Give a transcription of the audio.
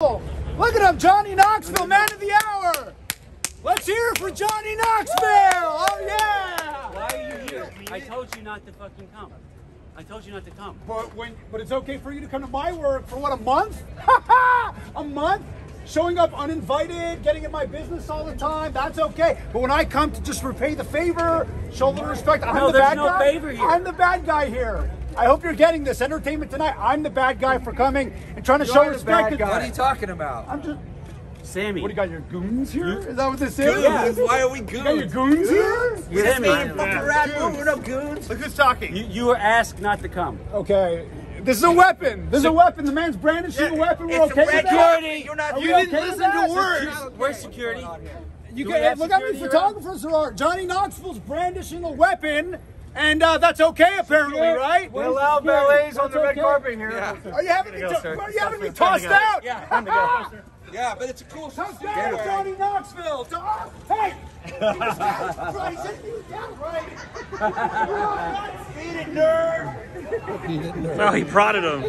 Look at him, Johnny Knoxville, man of the hour. Let's hear it for Johnny Knoxville. Oh yeah. Why are you here? I told you not to fucking come. I told you not to come. But when, but it's okay for you to come to my work for what a month? a month? Showing up uninvited, getting in my business all the time, that's okay. But when I come to just repay the favor, show a little respect, I'm No, the bad no guy. favor here. I'm the bad guy here. I hope you're getting this entertainment tonight. I'm the bad guy for coming and trying to show You're the respect. bad guy. What are you talking about? I'm just. Sami. What do you got? Your goons here? Is that what this is? Goons? Why are we You got your goons? goons here? Sami. We're no goons. Look who's talking. You, you were asked not to come. Okay. This is a weapon. This is a weapon. The man's brandishing a weapon. We're okay a with that? carpet. You're not. Are You didn't okay listen to words. Where's security? You can look how many security around? photographers there are. Johnny Knoxville's brandishing a weapon, and uh, that's okay apparently, right? We allow valets on the red okay. carpet here. Yeah. Are you having me? go, to- sir. are you having me Time to tossed out? Yeah, time to go. Yeah, but it's a cool Touch system. down, Johnny Knoxville. To- oh, hey, you was down right. Sit you down right. You're all right. Beat it, nerd. No, he prodded him.